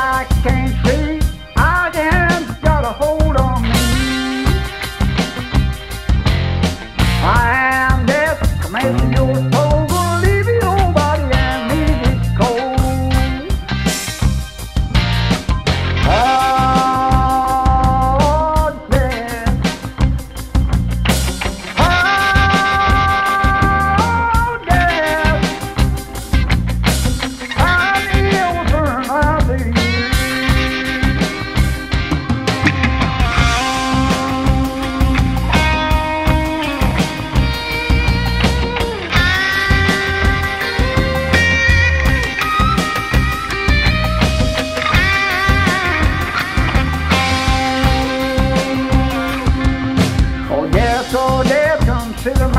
I can't see. I damn got a hold on me. I am. to the